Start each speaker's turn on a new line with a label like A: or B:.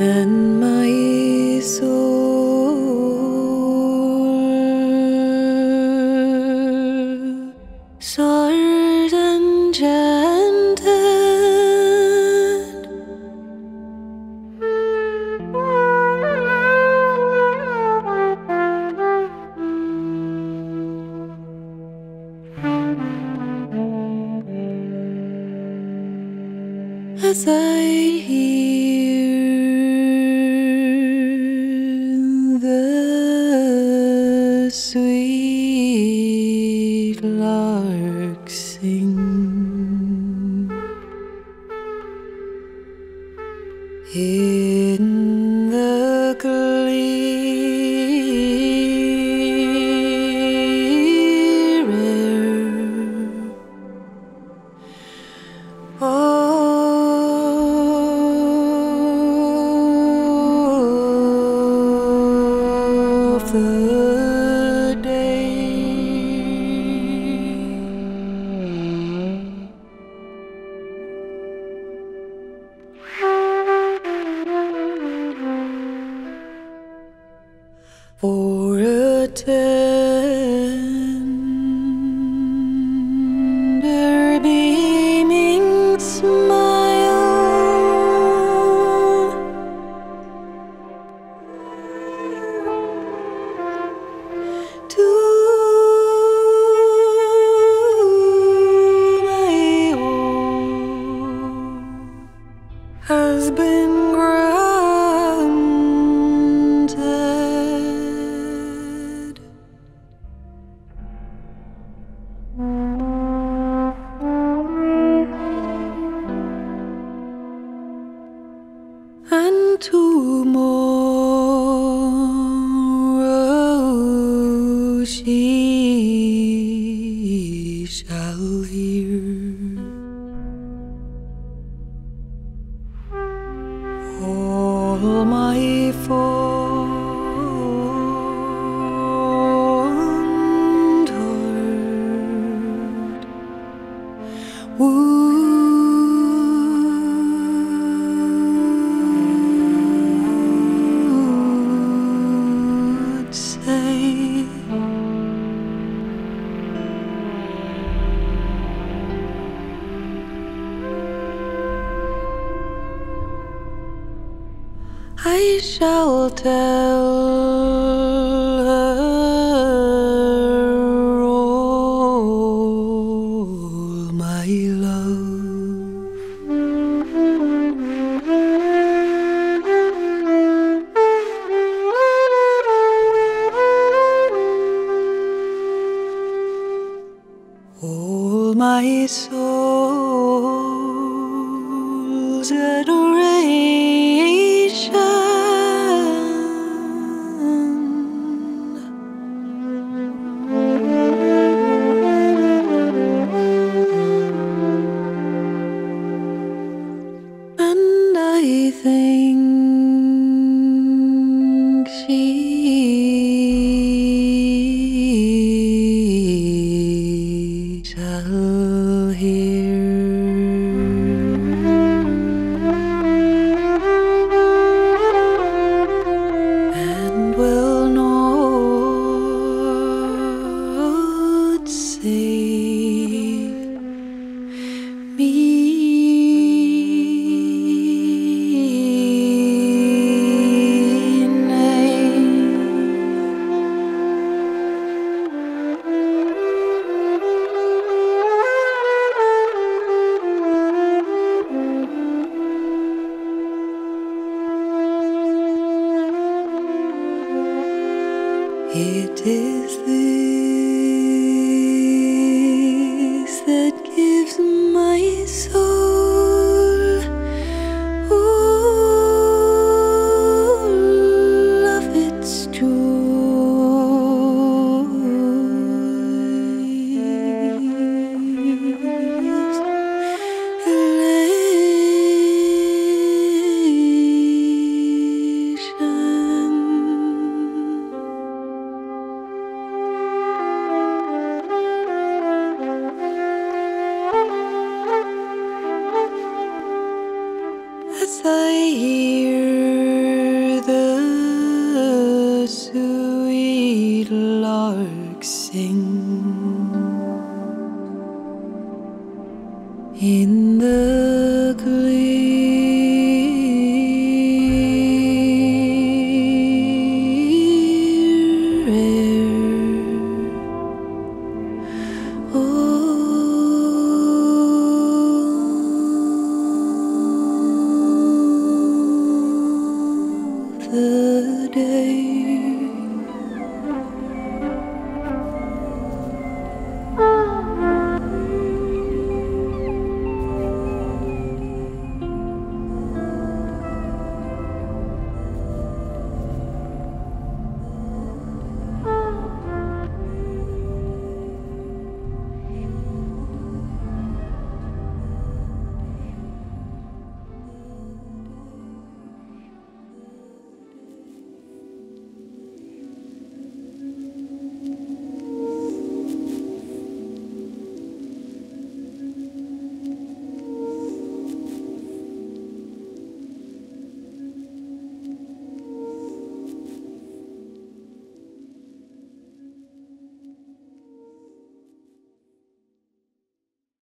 A: and my soul. Soared as I hear the sweet lark sing. In a tomorrow she shall hear all my fond heart would I shall tell her all my love. All my soul's It is this that gives my soul lark sing in the clear air. Oh, the day.